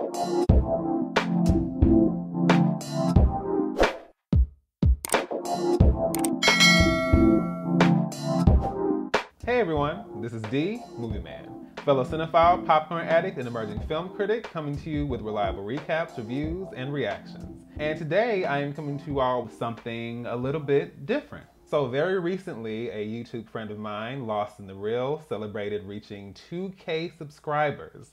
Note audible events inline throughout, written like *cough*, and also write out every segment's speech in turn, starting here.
Hey everyone, this is D, Movie Man, fellow cinephile, popcorn addict, and emerging film critic coming to you with reliable recaps, reviews, and reactions. And today I am coming to you all with something a little bit different. So very recently, a YouTube friend of mine, Lost in the Reel, celebrated reaching 2K subscribers.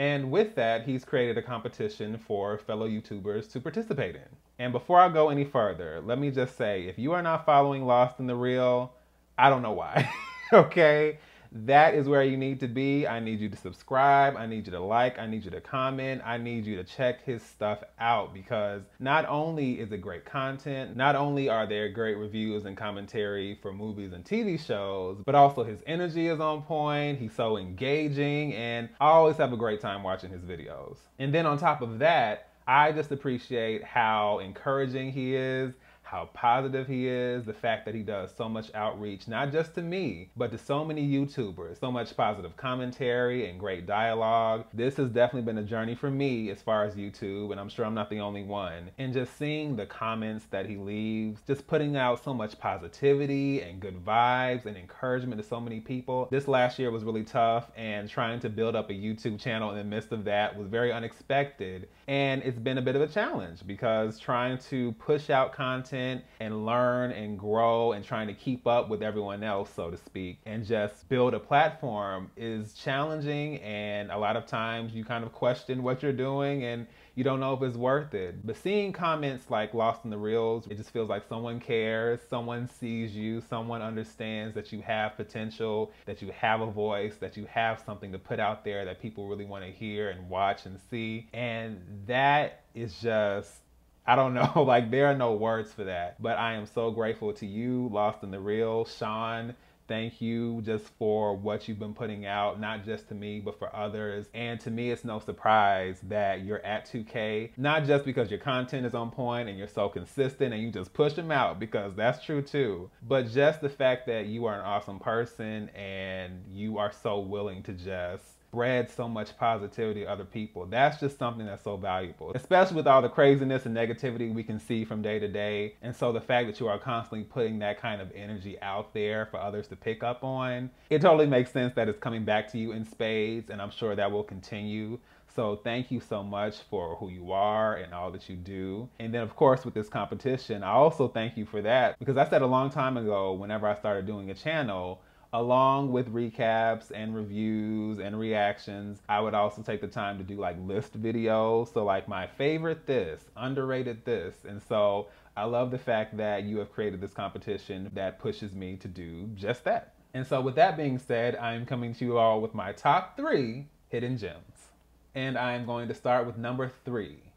And with that, he's created a competition for fellow YouTubers to participate in. And before I go any further, let me just say if you are not following Lost in the Reel, I don't know why. *laughs* okay? That is where you need to be. I need you to subscribe. I need you to like. I need you to comment. I need you to check his stuff out because not only is it great content, not only are there great reviews and commentary for movies and TV shows, but also his energy is on point. He's so engaging, and I always have a great time watching his videos. And then on top of that, I just appreciate how encouraging he is how positive he is, the fact that he does so much outreach, not just to me, but to so many YouTubers, so much positive commentary and great dialogue. This has definitely been a journey for me as far as YouTube, and I'm sure I'm not the only one. And just seeing the comments that he leaves, just putting out so much positivity and good vibes and encouragement to so many people. This last year was really tough, and trying to build up a YouTube channel in the midst of that was very unexpected. And it's been a bit of a challenge because trying to push out content content and learn and grow and trying to keep up with everyone else, so to speak, and just build a platform is challenging. And a lot of times you kind of question what you're doing and you don't know if it's worth it. But seeing comments like Lost in the Reels, it just feels like someone cares, someone sees you, someone understands that you have potential, that you have a voice, that you have something to put out there that people really want to hear and watch and see. And that is just I don't know, *laughs* like there are no words for that. But I am so grateful to you, Lost in the Reel, Sean. Thank you just for what you've been putting out, not just to me, but for others. And to me, it's no surprise that you're at 2K, not just because your content is on point and you're so consistent and you just push them out, because that's true too, but just the fact that you are an awesome person and you are so willing to just spread so much positivity to other people. That's just something that's so valuable, especially with all the craziness and negativity we can see from day to day. And so the fact that you are constantly putting that kind of energy out there for others to pick up on, it totally makes sense that it's coming back to you in spades. And I'm sure that will continue. So thank you so much for who you are and all that you do. And then of course with this competition, I also thank you for that because I said a long time ago whenever I started doing a channel, along with recaps and reviews and reactions, I would also take the time to do like list videos. So, like my favorite this, underrated this. And so, I love the fact that you have created this competition that pushes me to do just that. And so, with that being said, I'm coming to you all with my top three hidden gems. And I'm going to start with number three.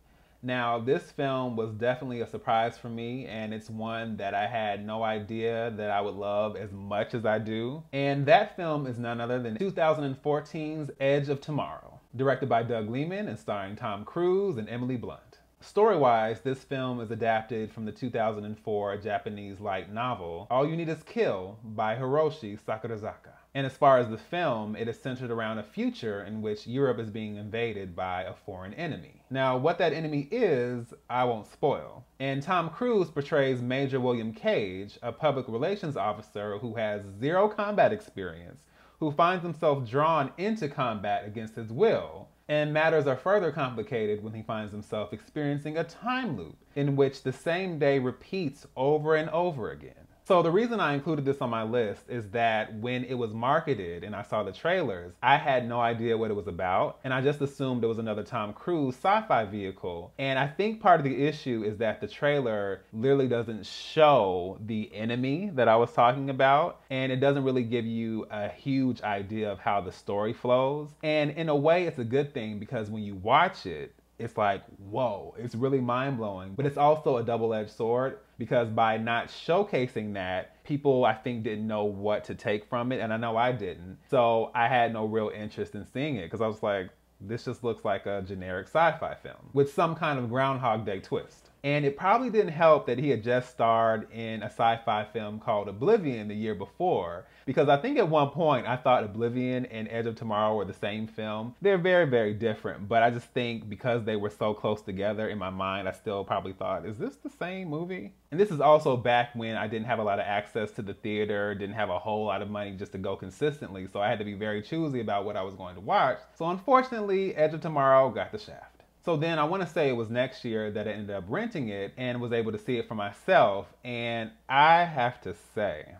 Now, this film was definitely a surprise for me, and it's one that I had no idea that I would love as much as I do. And that film is none other than 2014's Edge of Tomorrow, directed by Doug Liman and starring Tom Cruise and Emily Blunt. Story wise, this film is adapted from the 2004 Japanese light novel All You Need Is Kill by Hiroshi Sakurazaka. And as far as the film, it is centered around a future in which Europe is being invaded by a foreign enemy. Now, what that enemy is, I won't spoil. And Tom Cruise portrays Major William Cage, a public relations officer who has zero combat experience, who finds himself drawn into combat against his will. And matters are further complicated when he finds himself experiencing a time loop in which the same day repeats over and over again. So the reason I included this on my list is that when it was marketed and I saw the trailers, I had no idea what it was about, and I just assumed it was another Tom Cruise sci-fi vehicle. And I think part of the issue is that the trailer literally doesn't show the enemy that I was talking about, and it doesn't really give you a huge idea of how the story flows. And in a way, it's a good thing because when you watch it, it's like, whoa, it's really mind blowing. But it's also a double edged sword because by not showcasing that, people I think didn't know what to take from it. And I know I didn't. So I had no real interest in seeing it because I was like, this just looks like a generic sci fi film with some kind of Groundhog Day twist. And it probably didn't help that he had just starred in a sci fi film called Oblivion the year before, because I think at one point I thought Oblivion and Edge of Tomorrow were the same film. They're very, very different, but I just think because they were so close together in my mind, I still probably thought, is this the same movie? And this is also back when I didn't have a lot of access to the theater, didn't have a whole lot of money just to go consistently, so I had to be very choosy about what I was going to watch. So unfortunately, Edge of Tomorrow got the shaft. So then I want to say it was next year that I ended up renting it and was able to see it for myself. And I have to say,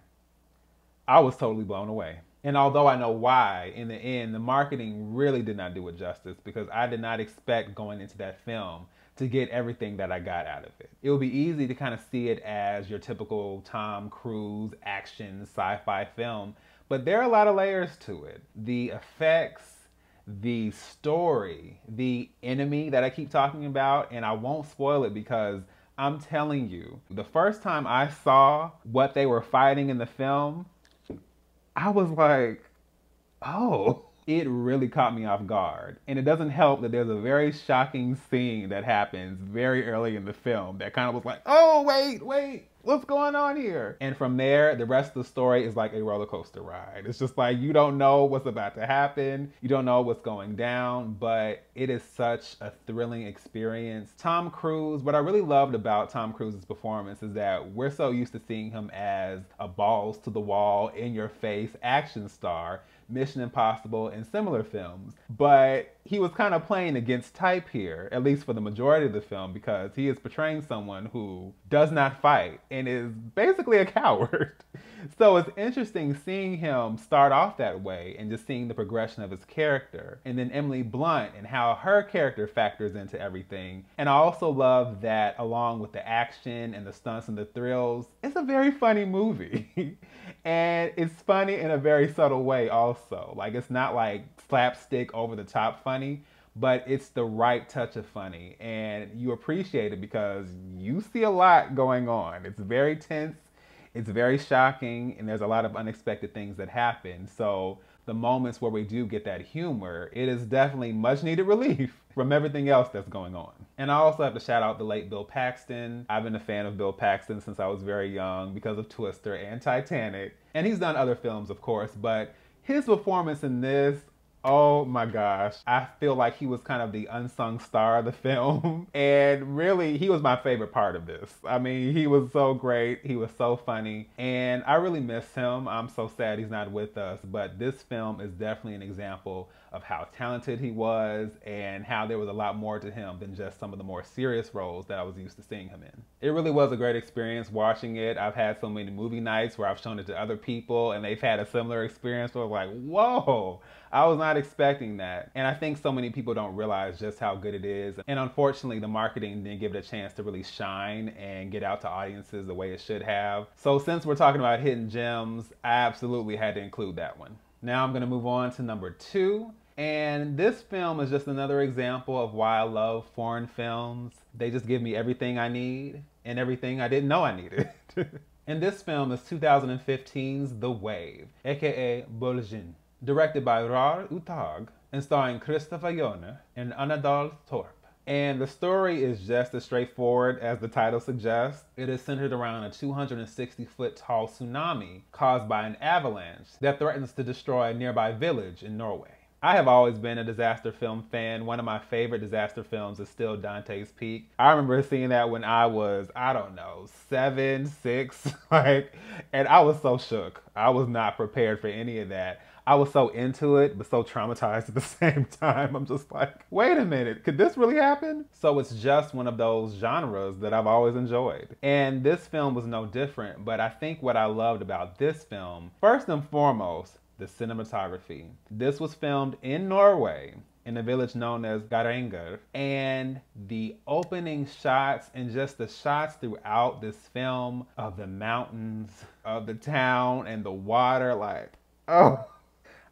I was totally blown away. And although I know why, in the end, the marketing really did not do it justice because I did not expect going into that film to get everything that I got out of it. It would be easy to kind of see it as your typical Tom Cruise action sci fi film, but there are a lot of layers to it. The effects, the story, the enemy that I keep talking about, and I won't spoil it because I'm telling you, the first time I saw what they were fighting in the film, I was like, oh, it really caught me off guard. And it doesn't help that there's a very shocking scene that happens very early in the film that kind of was like, oh, wait, wait, what's going on here? And from there, the rest of the story is like a roller coaster ride. It's just like you don't know what's about to happen, you don't know what's going down, but it is such a thrilling experience. Tom Cruise, what I really loved about Tom Cruise's performance is that we're so used to seeing him as a balls to the wall, in your face action star. Mission Impossible, and similar films. But he was kind of playing against type here, at least for the majority of the film, because he is portraying someone who does not fight and is basically a *laughs* coward. so it's interesting seeing him start off that way and just seeing the progression of his character. And then Emily Blunt and how her character factors into everything. And I also love that along with the action and the stunts and the thrills, it's a very funny movie. *laughs* and it's funny in a very subtle way also. Like it's not like slapstick over the top funny, but it's the right touch of funny and you appreciate it because you see a lot going on. It's very tense it's very shocking and there's a lot of unexpected things that happen. So the moments where we do get that humor, it is definitely much needed *laughs* relief from everything else that's going on. And I also have to shout out the late Bill Paxton. I've been a fan of Bill Paxton since I was very young because of Twister and Titanic. And he's done other films, of course, but his performance in this, Oh my gosh. I feel like he was kind of the unsung star of the *laughs* film. And really, he was my favorite part of this. I mean, he was so great. He was so funny. And I really miss him. I'm so sad he's not with us. But this film is definitely an example of how talented he was and how there was a lot more to him than just some of the more serious roles that I was used to seeing him in. It really was a great experience watching it. I've had so many movie nights where I've shown it to other people and they've had a similar experience where like, whoa, I was not expecting that. And I think so many people don't realize just how good it is. And unfortunately, the marketing didn't give it a chance to really shine and get out to audiences the way it should have. So since we're talking about hidden gems, I absolutely had to include that one. Now I'm to move on to number two, and this film is just another example of why I love foreign films. They just give me everything I need and everything I didn't know I needed. *laughs* and this film is 2015's The Wave, aka Bølgen, directed by Roar Uthaug and starring Kristoffer Joner and Ane Dahl Torp. And the story is just as straightforward as the title suggests. It is centered around a 260 foot tall tsunami caused by an avalanche that threatens to destroy a nearby village in Norway. I have always been a disaster film fan. One of my favorite disaster films is still Dante's Peak. I remember seeing that when I was, I don't know, seven, six, *laughs* like, and I was so shook. I was not prepared for any of that. I was so into it, but so traumatized *laughs* at the same time. I'm just like, wait a minute, could this really happen? So it's just one of those genres that I've always enjoyed. And this film was no different, but I think what I loved about this film, first and foremost, the cinematography. This was filmed in Norway in a village known as Geiranger. And the opening shots and just the shots throughout this film of the mountains, of the town, and the water like, oh.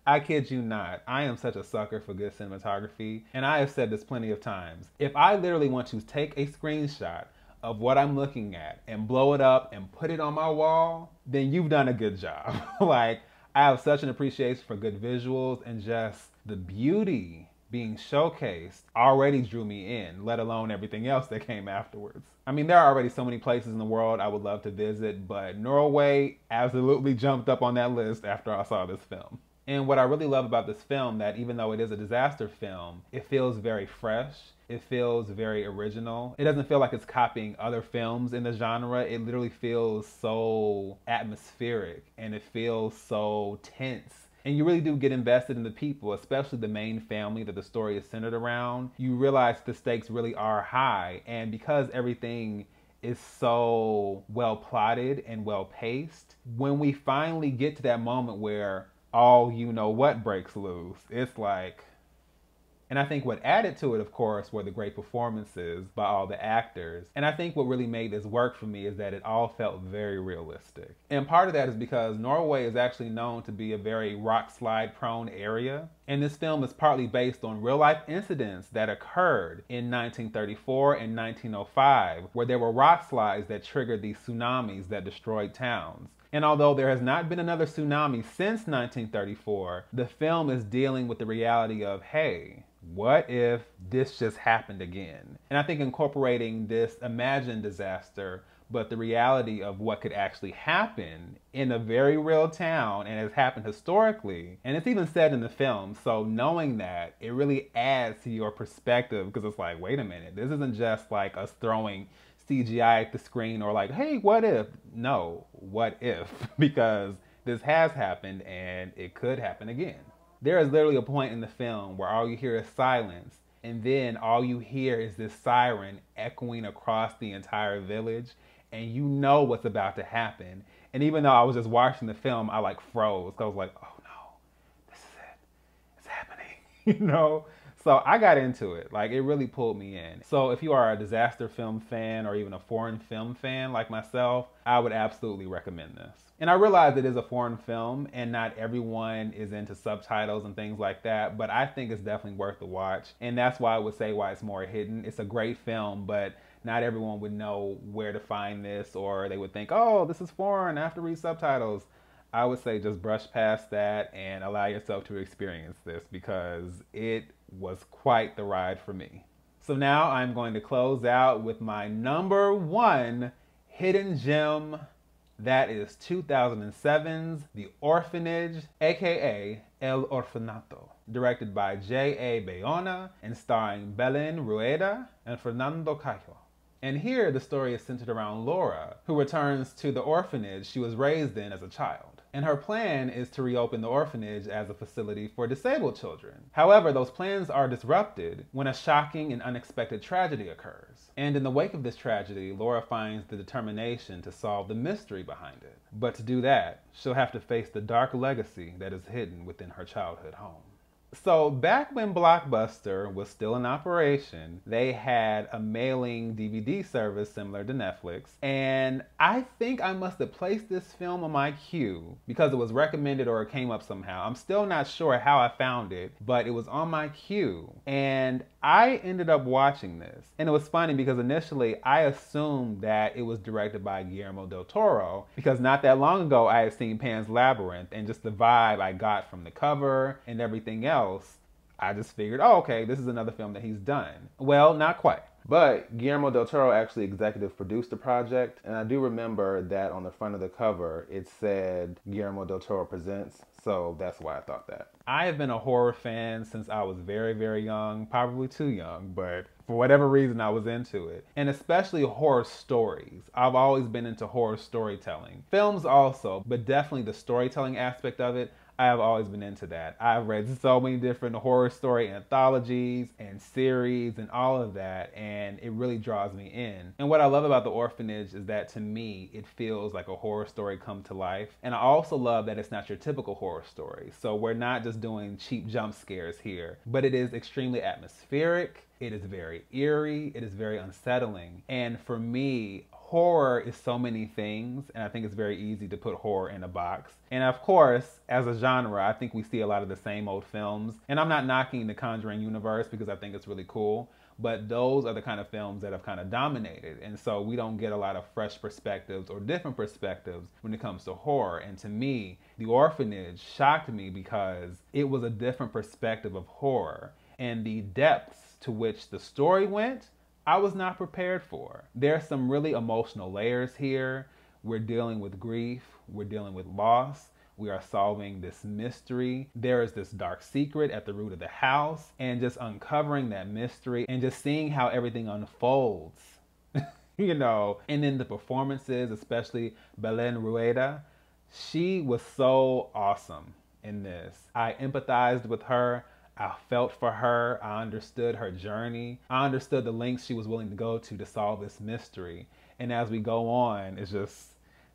I kid you not, I am such a sucker for good cinematography, and I have said this plenty of times. If I literally want to take a screenshot of what I'm looking at and blow it up and put it on my wall, then you've done a good job. *laughs* like, I have such an appreciation for good visuals and just the beauty being showcased already drew me in, let alone everything else that came afterwards. I mean, there are already so many places in the world I would love to visit, but Norway absolutely *laughs* jumped up on that list after I saw this film. And what I really love about this film that even though it is a disaster film, it feels very fresh. It feels very original. It doesn't feel like it's copying other films in the genre. It literally feels so atmospheric and it feels so tense and you really do get invested in the people, especially the main family that the story is centered around. You realize the stakes really are high. And because everything is so well plotted and well paced, when we finally get to that moment where all you know what breaks loose, it's like, and I think what added to it, of course, were the great performances by all the actors. And I think what really made this work for me is that it all felt very realistic. And part of that is because Norway is actually known to be a very rock slide prone area. And this film is partly based on real life incidents that occurred in 1934 and 1905, where there were rock slides that triggered these tsunamis that destroyed towns. And although there has not been another tsunami since 1934, the film is dealing with the reality of, hey, what if this just happened again? And I think incorporating this imagined disaster, but the reality of what could actually happen in a very real town and has happened historically, and it's even said in the film. So knowing that, it really adds to your perspective because it's like, wait a minute, this isn't just like us throwing CGI at the screen or like, hey, what if? No, what if? *laughs* because this has happened and it could happen again. There is literally a point in the film where all you hear is silence, and then all you hear is this siren echoing across the entire village, and you know what's about to happen. And even though I was just watching the film, I like froze. I was like, oh no, this is it. It's happening. *laughs* you know? So I got into it. Like it really pulled me in. So if you are a disaster film fan or even a foreign film fan like myself, I would absolutely recommend this. And I realize it is a foreign film and not everyone is into subtitles and things like that, but I think it's definitely worth the watch. And that's why I would say why it's more hidden. It's a great film, but not everyone would know where to find this or they would think, oh, this is foreign, I have to read subtitles. I would say just brush past that and allow yourself to experience this because it was quite the ride for me. So now I'm going to close out with my number one hidden gem that is 2007's The Orphanage, aka El Orfanato, directed by J.A. Bayona and starring Belen Rueda and Fernando Cayo. And here the story is centered around Laura, who returns to the orphanage she was raised in as a child and her plan is to reopen the orphanage as a facility for disabled children. However, those plans are disrupted when a shocking and unexpected tragedy occurs. And in the wake of this tragedy, Laura finds the determination to solve the mystery behind it. But to do that, she'll have to face the dark legacy that is hidden within her childhood home. So back when Blockbuster was still in operation, they had a mailing DVD service similar to Netflix. And I think I must have placed this film on my queue because it was recommended or it came up somehow. I'm still not sure how I found it, but it was on my queue. And I ended up watching this. And it was funny because initially I assumed that it was directed by Guillermo del Toro because not that long ago I had seen Pan's Labyrinth and just the vibe I got from the cover and everything else I just figured, oh, okay, this is another film that he's done. Well, not quite. But Guillermo del Toro actually executive produced the project, and I do remember that on the front of the cover it said Guillermo del Toro presents, so that's why I thought that. I have been a horror fan since I was very, very young, probably too young, but for whatever reason I was into it. And especially horror stories. I've always been into horror storytelling. Films also, but definitely the storytelling aspect of it I have always been into that. I've read so many different horror story anthologies and series and all of that, and it really draws me in. And what I love about The Orphanage is that to me, it feels like a horror story come to life. And I also love that it's not your typical horror story. So we're not just doing cheap jump scares here, but it is extremely atmospheric. It is very eerie. It is very unsettling. And for me, horror is so many things, and I think it's very easy to put horror in a box. And of course, as a genre, I think we see a lot of the same old films. And I'm not knocking the Conjuring universe because I think it's really cool, but those are the kind of films that have kind of dominated. And so we don't get a lot of fresh perspectives or different perspectives when it comes to horror. And to me, The Orphanage shocked me because it was a different perspective of horror and the depths to which the story went, I was not prepared for. There are some really emotional layers here. We're dealing with grief, we're dealing with loss, we are solving this mystery. There is this dark secret at the root of the house, and just uncovering that mystery and just seeing how everything unfolds. *laughs* you know, and then the performances, especially Belen Rueda, she was so awesome in this. I empathized with her. I felt for her. I understood her journey. I understood the lengths she was willing to go to to solve this mystery. And as we go on, it's just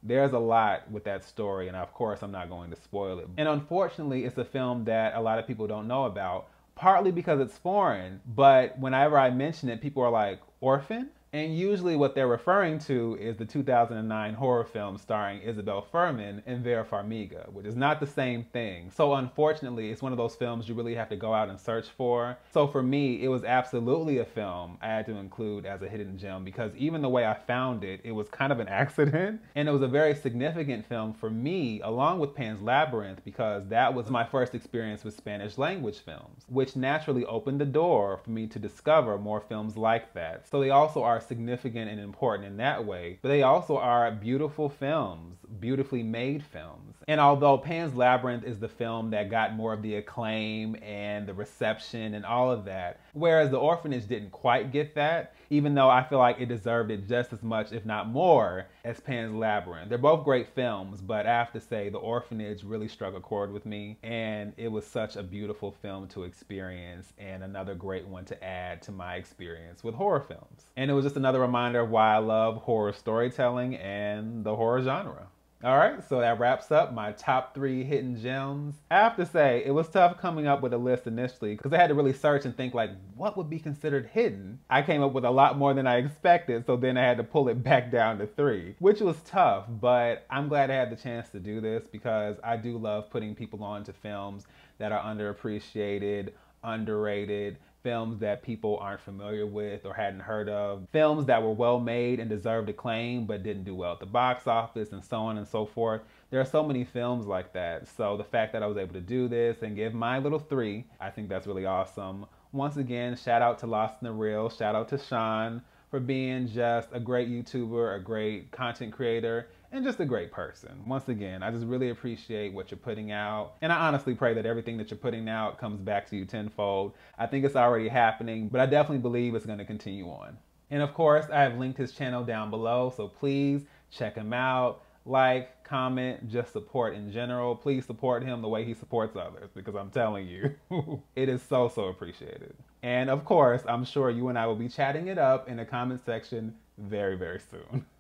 there's a lot with that story, and of course, I'm not going to spoil it. And unfortunately, it's a film that a lot of people don't know about, partly because it's foreign. But whenever I mention it, people are like, Orphan? And usually, what they're referring to is the 2009 horror film starring Isabelle Fuhrman and Vera Farmiga, which is not the same thing. So, unfortunately, it's one of those films you really have to go out and search for. So, for me, it was absolutely a film I had to include as a hidden gem because even the way I found it, it was kind of an *laughs* accident. And it was a very significant film for me, along with Pan's Labyrinth, because that was my first experience with Spanish language films, which naturally opened the door for me to discover more films like that. So, they also are significant and important in that way, but they also are beautiful films, beautifully made films. And although Pan's Labyrinth is the film that got more of the acclaim and the reception and all of that, whereas The Orphanage didn't quite get that, even though I feel like it deserved it just as much, if not more, as Pan's Labyrinth. They're both great films, but I have to say, The Orphanage really struck a chord with me, and it was such a beautiful film to experience, and another great one to add to my experience with horror films. And it was just another reminder of why I love horror storytelling and the horror genre. All right, so that wraps up my top three hidden gems. I have to say, it was tough coming up with a list initially because I had to really search and think like, what would be considered hidden? I came up with a lot more than I expected, so then I had to pull it *laughs* back down to three, which was tough, but I'm glad I had the chance to do this because I do love putting people on to films that are underappreciated, underrated, films that people aren't familiar with or hadn't heard of, films that were well made and deserved acclaim but didn't do well at the box office, and so on and so forth. There are so many films like that. So the fact that I was able to do this and give my little three, I think that's really awesome. Once again, shout out to Lost in the Reel, shout out to Sean for being just a great YouTuber, a great content creator, and just a great person. Once again, I just really appreciate what you're putting out. And I honestly pray that everything that you're putting out comes back to you tenfold. I think it's already happening, but I definitely believe it's going to continue on. And of course, I have linked his channel down below, so please check him out. Like, comment, just support in general. Please support him the way he supports others because I'm telling you, *laughs* it is so, so appreciated. And of course, I'm sure you and I will be chatting it up in the comment section very, very soon. *laughs*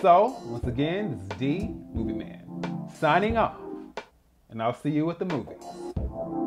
So, once again, this is D, Movie Man, signing off, and I'll see you at the movies.